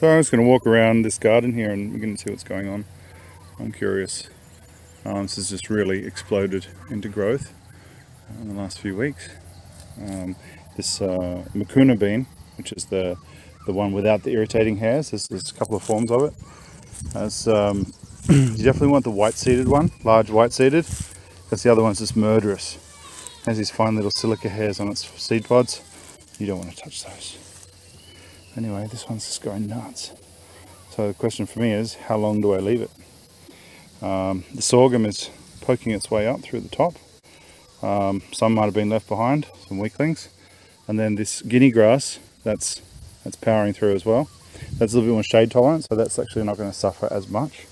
So I'm just going to walk around this garden here and we're going to see what's going on. I'm curious. Um, this has just really exploded into growth in the last few weeks. Um, this uh, Mucuna bean, which is the the one without the irritating hairs, there's, there's a couple of forms of it. As um, you definitely want the white-seeded one, large white-seeded, because the other one's just murderous. Has these fine little silica hairs on its seed pods. You don't want to touch those. Anyway, this one's just going nuts. So the question for me is, how long do I leave it? Um, the sorghum is poking its way up through the top. Um, some might have been left behind, some weaklings. And then this guinea grass, that's, that's powering through as well. That's a little bit more shade tolerant, so that's actually not going to suffer as much.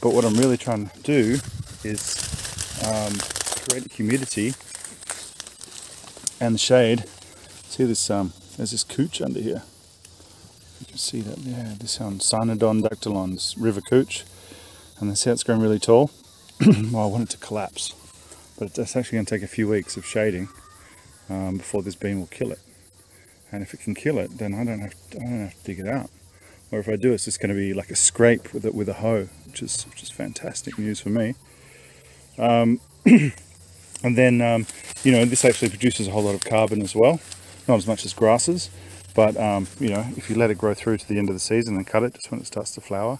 But what I'm really trying to do is um, create humidity and shade. See this, um, there's this cooch under here. You can see that, yeah, this um, Cynodon dactylon, river cooch. And see how it's grown really tall? well, I want it to collapse. But it's actually going to take a few weeks of shading um, before this bean will kill it. And if it can kill it, then I don't have to, I don't have to dig it out. Or if I do, it's just going to be like a scrape with it with a hoe, which is which is fantastic news for me. Um, and then, um, you know, this actually produces a whole lot of carbon as well. Not as much as grasses, but um, you know, if you let it grow through to the end of the season and cut it just when it starts to flower,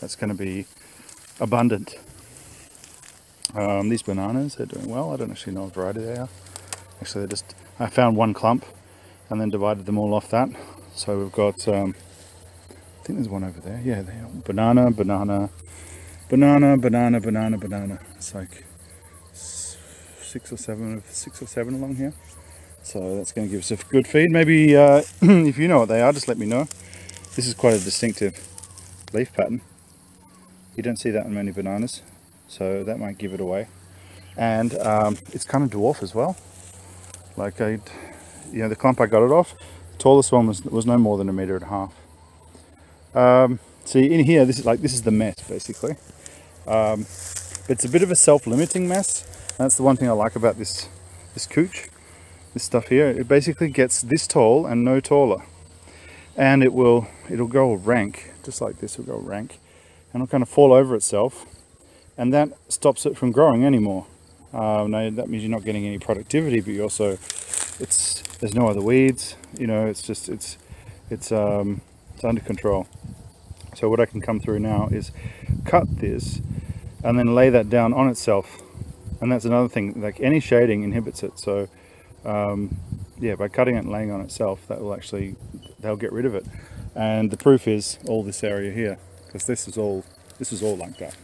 that's going to be abundant. Um, these bananas, they're doing well. I don't actually know what variety they are. Actually, they just, I found one clump and then divided them all off that. So we've got, um, I think there's one over there. Yeah, banana, banana, banana, banana, banana, banana. It's like six or seven, six or seven along here. So that's going to give us a good feed. Maybe uh, if you know what they are, just let me know. This is quite a distinctive leaf pattern. You don't see that in many bananas, so that might give it away. And um, it's kind of dwarf as well. Like I, you know, the clump I got it off, the tallest one was was no more than a meter and a half. Um, see in here, this is like this is the mess basically. Um, it's a bit of a self-limiting mess. That's the one thing I like about this this cooch, this stuff here. It basically gets this tall and no taller, and it will it'll go rank just like this. It'll go rank and it'll kind of fall over itself and that stops it from growing anymore. Uh, that means you're not getting any productivity, but you also, it's there's no other weeds. You know, it's just it's it's um, it's under control. So what I can come through now is cut this and then lay that down on itself. And that's another thing, like any shading inhibits it. So um, yeah, by cutting it and laying on itself, that will actually, they'll get rid of it. And the proof is all this area here because this is all this is all like that.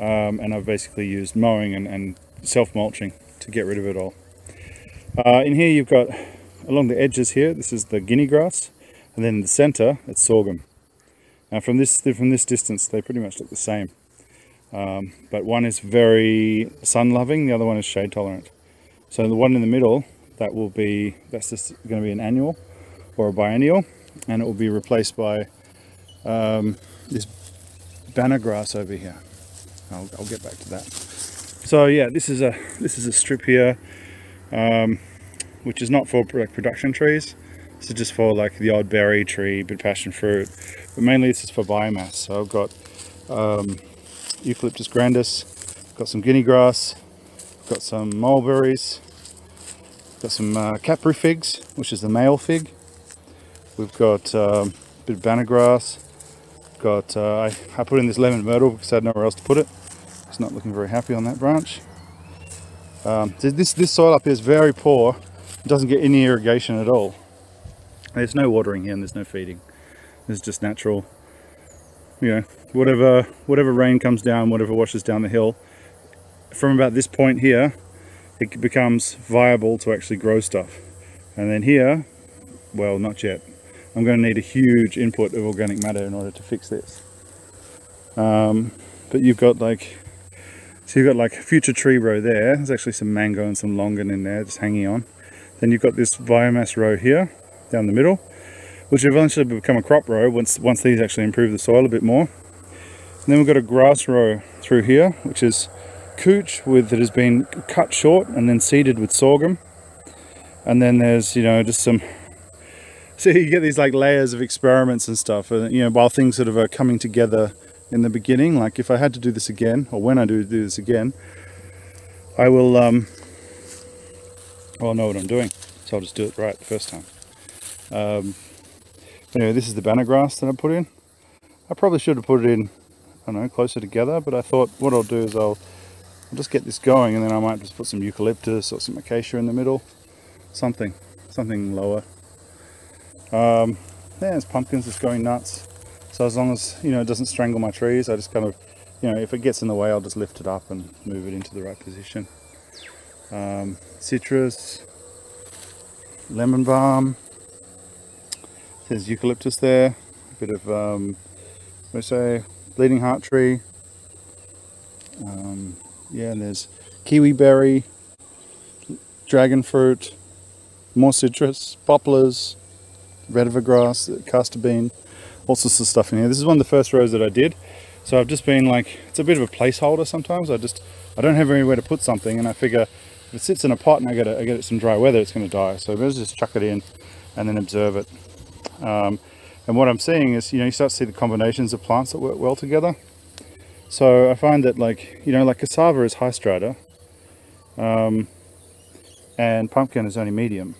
Um, and I've basically used mowing and, and self-mulching to get rid of it all. Uh, in here you've got along the edges here this is the guinea grass and then in the center it's sorghum. Now from this from this distance they pretty much look the same. Um, but one is very sun loving the other one is shade tolerant so the one in the middle that will be that's just going to be an annual or a biennial and it will be replaced by um, this banna grass over here. I'll, I'll, get back to that. So yeah, this is a this is a strip here, um, which is not for like production trees. This is just for like the odd berry tree, bit passion fruit, but mainly this is for biomass. So I've got um, Eucalyptus grandis, got some guinea grass, got some mulberries, got some uh, caprifigs, which is the male fig. We've got um, a bit of banna grass, got, uh, I, I put in this lemon myrtle because I had nowhere else to put it. It's not looking very happy on that branch. Um, this, this soil up here is very poor. It doesn't get any irrigation at all. There's no watering here and there's no feeding. It's just natural, you know, whatever, whatever rain comes down, whatever washes down the hill. From about this point here, it becomes viable to actually grow stuff. And then here, well, not yet. I'm going to need a huge input of organic matter in order to fix this. Um, but you've got like, so you've got like a future tree row there. There's actually some mango and some longan in there just hanging on. Then you've got this biomass row here down the middle, which eventually become a crop row once, once these actually improve the soil a bit more. And then we've got a grass row through here, which is cooch with that has been cut short and then seeded with sorghum. And then there's, you know, just some so you get these like layers of experiments and stuff, and you know, while things sort of are coming together in the beginning. Like if I had to do this again, or when I do do this again, I will. Um, well, I know what I'm doing, so I'll just do it right the first time. Um, anyway, this is the banna grass that I put in. I probably should have put it in, I don't know, closer together, but I thought what I'll do is I'll, I'll just get this going, and then I might just put some eucalyptus or some acacia in the middle, something, something lower. Um, yeah, there's pumpkins just going nuts. So as long as, you know, it doesn't strangle my trees, I just kind of, you know, if it gets in the way, I'll just lift it up and move it into the right position. Um, citrus, lemon balm, there's eucalyptus there, a bit of, um, I say, bleeding heart tree. Um, yeah, and there's kiwi berry, dragon fruit, more citrus, poplars, vetiver grass, castor bean, all sorts of stuff in here. This is one of the first rows that I did. So I've just been like, it's a bit of a placeholder sometimes. I just, I don't have anywhere to put something and I figure if it sits in a pot and I get it, I get it some dry weather, it's going to die. So let's just chuck it in and then observe it. Um, and what I'm seeing is, you know, you start to see the combinations of plants that work well together. So I find that like, you know, like cassava is high strata um, and pumpkin is only medium.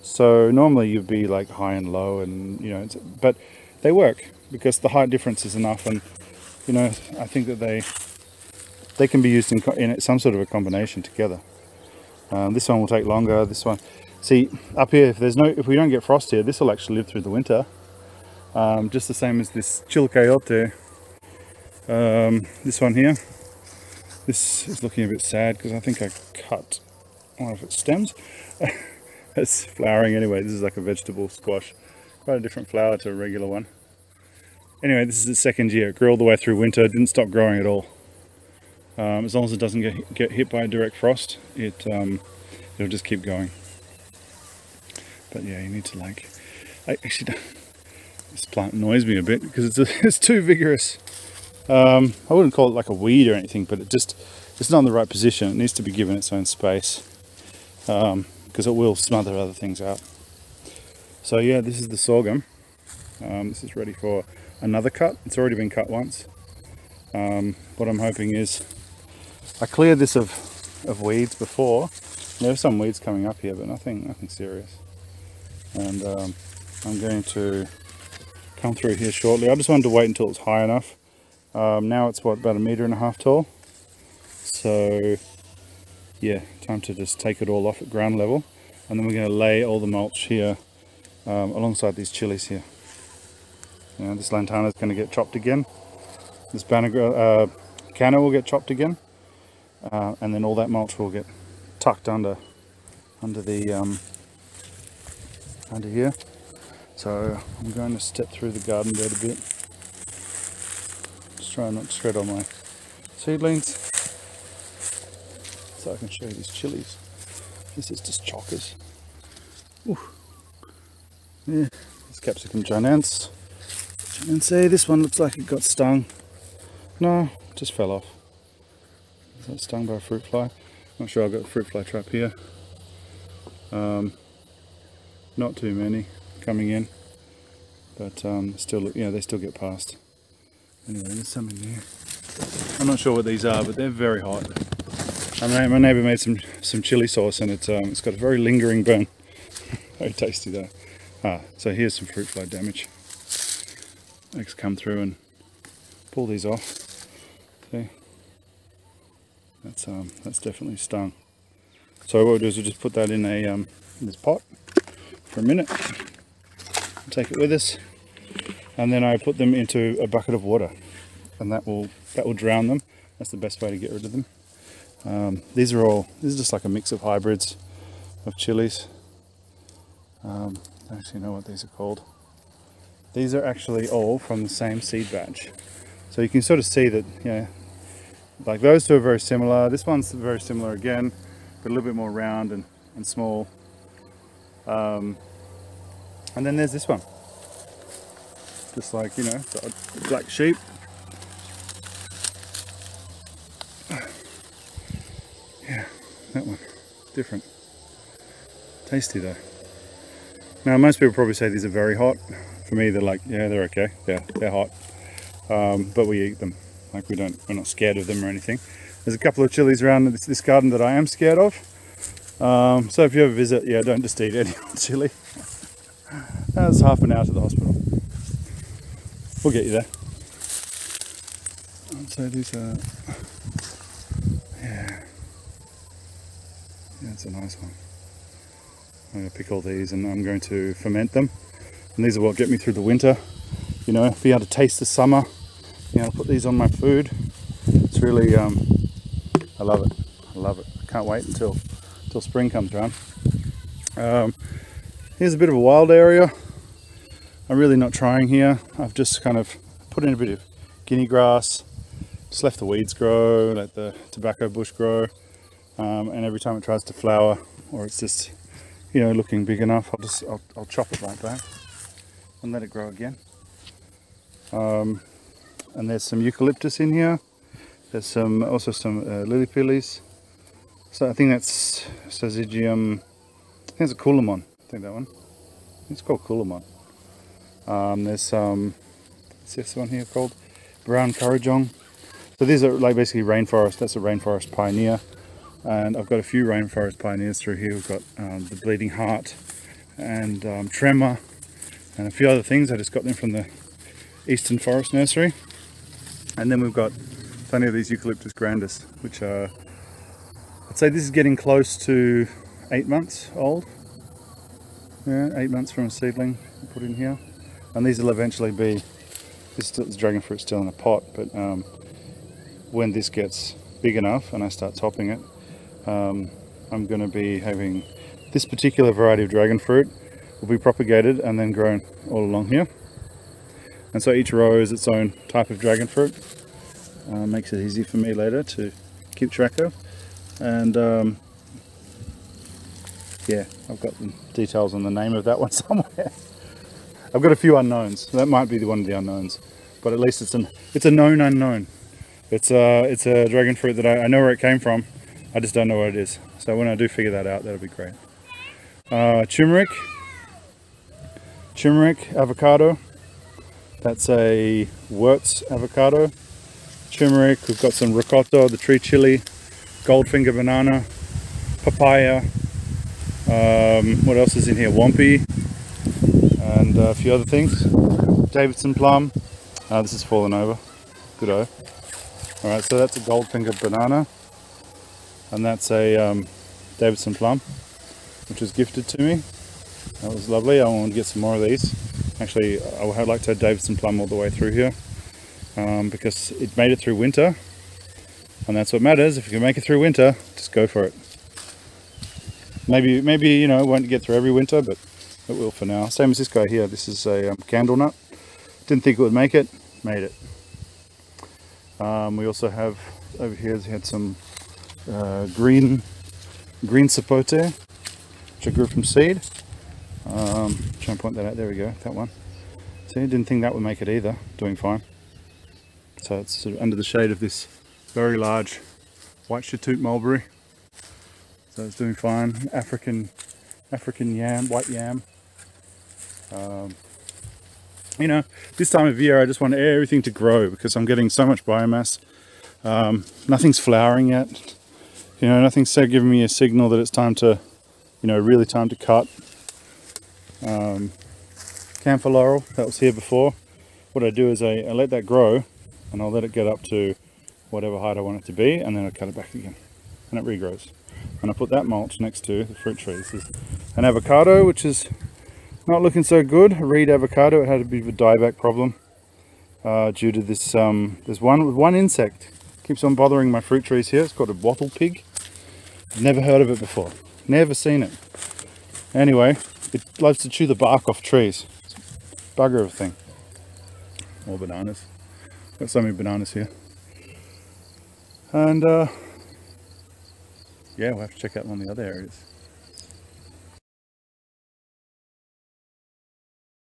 So normally you'd be like high and low and, you know, but they work because the height difference is enough and you know I think that they they can be used in, in some sort of a combination together. Um, this one will take longer this one see up here if there's no if we don't get frost here this will actually live through the winter. Um, just the same as this chilacayote um, this one here this is looking a bit sad because I think I cut one of its stems it's flowering anyway this is like a vegetable squash quite a different flower to a regular one. Anyway, this is the second year. It grew all the way through winter, didn't stop growing at all. Um, as long as it doesn't get, get hit by a direct frost, it, um, it'll just keep going. But yeah, you need to like, I actually, this plant annoys me a bit because it's, a, it's too vigorous. Um, I wouldn't call it like a weed or anything, but it just, it's not in the right position. It needs to be given its own space because um, it will smother other things out. So yeah, this is the sorghum. Um, this is ready for another cut. It's already been cut once. Um, what I'm hoping is, I cleared this of, of weeds before. There are some weeds coming up here, but nothing, nothing serious. And um, I'm going to come through here shortly. I just wanted to wait until it's high enough. Um, now it's what, about a meter and a half tall. So yeah, time to just take it all off at ground level. And then we're going to lay all the mulch here um, alongside these chilies here. Know, this lantana is going to get chopped again. This banana, uh, canna will get chopped again. Uh, and then all that mulch will get tucked under under the um, under here. So I'm going to step through the garden bed a bit. Just try not to shred all my seedlings. So I can show you these chilies. This is just chockers. Ooh. Yeah, it's Capsicum Chinense. Chinense, this one looks like it got stung. No, just fell off. Is that stung by a fruit fly? Not sure I've got a fruit fly trap here. Um, not too many coming in, but um, still, yeah, they still get past. Anyway, there's some in there. I'm not sure what these are, but they're very hot. My neighbour made some some chili sauce, and it's um, it's got a very lingering burn. very tasty though. Ah, so here's some fruit fly damage. Let's come through and pull these off. See? That's um that's definitely stung. So what we'll do is we'll just put that in a um in this pot for a minute. Take it with us. And then I put them into a bucket of water. And that will that will drown them. That's the best way to get rid of them. Um, these are all this is just like a mix of hybrids of chilies. Um, I actually know what these are called. These are actually all from the same seed batch. So you can sort of see that, you know, like those two are very similar. This one's very similar again, but a little bit more round and, and small. Um, and then there's this one. Just like, you know, black sheep. Yeah, that one. Different. Tasty though. Now most people probably say these are very hot. For me, they're like, yeah, they're okay. Yeah, they're hot. Um, but we eat them. Like we don't, we're not scared of them or anything. There's a couple of chilies around this, this garden that I am scared of. Um, so if you ever visit, yeah, don't just eat any chili. That's half an hour to the hospital. We'll get you there. So these are, yeah, yeah, it's a nice one. I'm going to pick all these and I'm going to ferment them. And these are what get me through the winter. You know, be able to taste the summer. You know, put these on my food. It's really, um, I love it. I love it. I can't wait until until spring comes around. Um, here's a bit of a wild area. I'm really not trying here. I've just kind of put in a bit of guinea grass, just left the weeds grow, let the tobacco bush grow, um, and every time it tries to flower or it's just you know, looking big enough, I'll just I'll, I'll chop it right back and let it grow again. Um, and there's some eucalyptus in here. There's some also some uh, lily pillies. So I think that's Syzygium. I think it's a coolamon. I think that one. It's called coolamon. Um, there's some. What's this one here called? Brown kurrajong. So these are like basically rainforest. That's a rainforest pioneer and I've got a few rainforest pioneers through here. We've got um, the bleeding heart and um, Trema and a few other things. I just got them from the Eastern Forest Nursery. And then we've got plenty of these Eucalyptus grandis, which are, I'd say this is getting close to eight months old. Yeah, eight months from a seedling put in here. And these will eventually be, this, this dragon fruit still in a pot, but um, when this gets big enough and I start topping it, um, I'm going to be having this particular variety of dragon fruit will be propagated and then grown all along here. And so each row is its own type of dragon fruit. Uh, makes it easy for me later to keep track of. And um, yeah, I've got the details on the name of that one somewhere. I've got a few unknowns. That might be the one of the unknowns, but at least it's an it's a known unknown. It's a it's a dragon fruit that I, I know where it came from. I just don't know what it is. So when I do figure that out, that'll be great. Uh, turmeric, turmeric avocado. That's a Wurtz avocado. Turmeric, we've got some ricotta, the tree chili, goldfinger banana, papaya. Um, what else is in here? Wampy and a few other things. Davidson plum. Uh, this is fallen over. Good o. Alright, so that's a goldfinger banana and that's a um, Davidson plum which was gifted to me that was lovely I want to get some more of these actually I would like to have Davidson plum all the way through here um, because it made it through winter and that's what matters if you can make it through winter just go for it maybe maybe you know it won't get through every winter but it will for now. Same as this guy here. This is a um, candle nut. Didn't think it would make it. Made it. Um, we also have over here we had some uh, green green sapote which I grew from seed. Um, try and point that out. There we go. That one. See didn't think that would make it either. Doing fine. So it's sort of under the shade of this very large white shatoot mulberry. So it's doing fine. African African yam white yam um, you know this time of year I just want everything to grow because I'm getting so much biomass um, nothing's flowering yet you know, nothing's so giving me a signal that it's time to, you know, really time to cut. Um, camphor laurel, that was here before. What I do is I, I let that grow and I'll let it get up to whatever height I want it to be and then I cut it back again and it regrows. And I put that mulch next to the fruit trees. This is an avocado which is not looking so good. Reed avocado, it had a bit of a dieback problem uh, due to this, um, there's one, one insect keeps on bothering my fruit trees here. It's called a wattle pig. Never heard of it before. Never seen it. Anyway, it loves to chew the bark off trees. Bugger of a thing. More bananas. Got so many bananas here. And uh, yeah, we'll have to check out one of the other areas.